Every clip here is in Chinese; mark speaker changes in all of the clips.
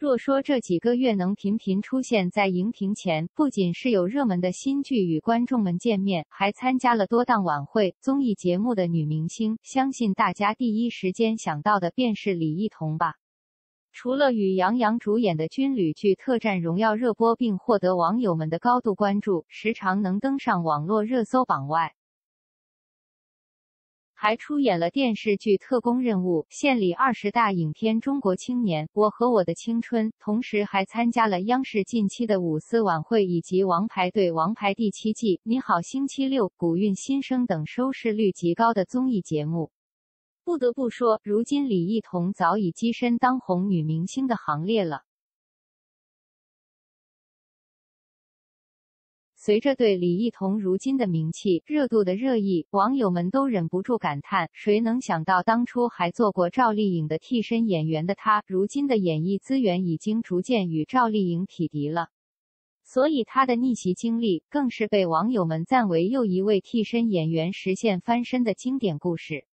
Speaker 1: 若说这几个月能频频出现在荧屏前，不仅是有热门的新剧与观众们见面，还参加了多档晚会、综艺节目的女明星，相信大家第一时间想到的便是李一桐吧。除了与杨洋主演的军旅剧《特战荣耀》热播并获得网友们的高度关注，时常能登上网络热搜榜外，还出演了电视剧《特工任务》《献礼二十大影片中国青年》《我和我的青春》，同时还参加了央视近期的五四晚会以及《王牌对王牌》第七季《你好星期六》《古韵新生》等收视率极高的综艺节目。不得不说，如今李一桐早已跻身当红女明星的行列了。随着对李一桐如今的名气、热度的热议，网友们都忍不住感叹：谁能想到，当初还做过赵丽颖的替身演员的她，如今的演艺资源已经逐渐与赵丽颖匹敌了。所以，她的逆袭经历更是被网友们赞为又一位替身演员实现翻身的经典故事。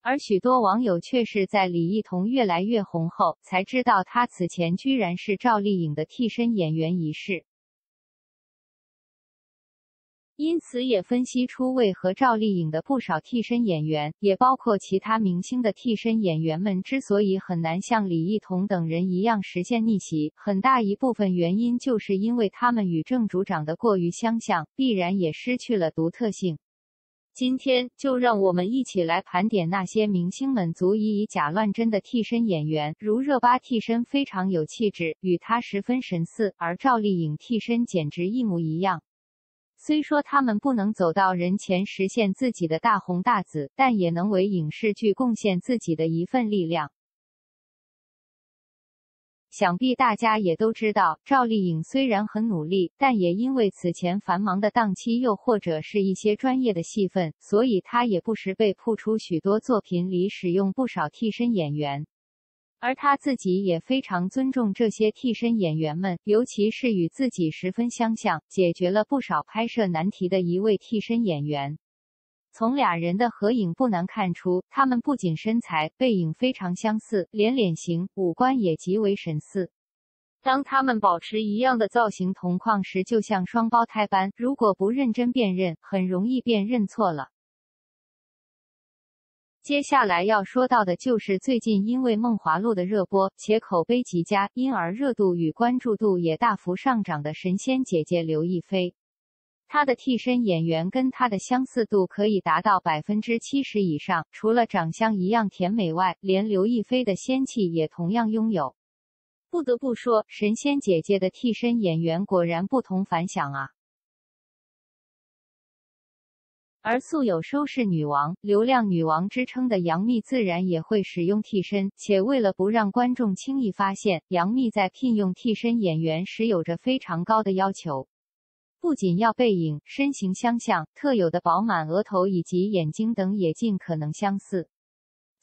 Speaker 1: 而许多网友却是在李一桐越来越红后，才知道她此前居然是赵丽颖的替身演员一事。因此也分析出为何赵丽颖的不少替身演员，也包括其他明星的替身演员们之所以很难像李艺彤等人一样实现逆袭，很大一部分原因就是因为他们与正主长得过于相像，必然也失去了独特性。今天就让我们一起来盘点那些明星们足以以假乱真的替身演员，如热巴替身非常有气质，与她十分神似，而赵丽颖替身简直一模一样。虽说他们不能走到人前实现自己的大红大紫，但也能为影视剧贡献自己的一份力量。想必大家也都知道，赵丽颖虽然很努力，但也因为此前繁忙的档期，又或者是一些专业的戏份，所以她也不时被曝出许多作品里使用不少替身演员。而他自己也非常尊重这些替身演员们，尤其是与自己十分相像、解决了不少拍摄难题的一位替身演员。从俩人的合影不难看出，他们不仅身材、背影非常相似，连脸型、五官也极为神似。当他们保持一样的造型同框时，就像双胞胎般。如果不认真辨认，很容易便认错了。接下来要说到的就是最近因为《梦华录》的热播且口碑极佳，因而热度与关注度也大幅上涨的神仙姐姐刘亦菲。她的替身演员跟她的相似度可以达到百分之七十以上，除了长相一样甜美外，连刘亦菲的仙气也同样拥有。不得不说，神仙姐姐的替身演员果然不同凡响啊！而素有收视女王、流量女王之称的杨幂，自然也会使用替身，且为了不让观众轻易发现，杨幂在聘用替身演员时有着非常高的要求。不仅要背影、身形相像，特有的饱满额头以及眼睛等也尽可能相似。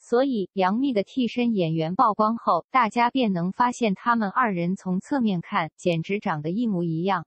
Speaker 1: 所以，杨幂的替身演员曝光后，大家便能发现他们二人从侧面看，简直长得一模一样。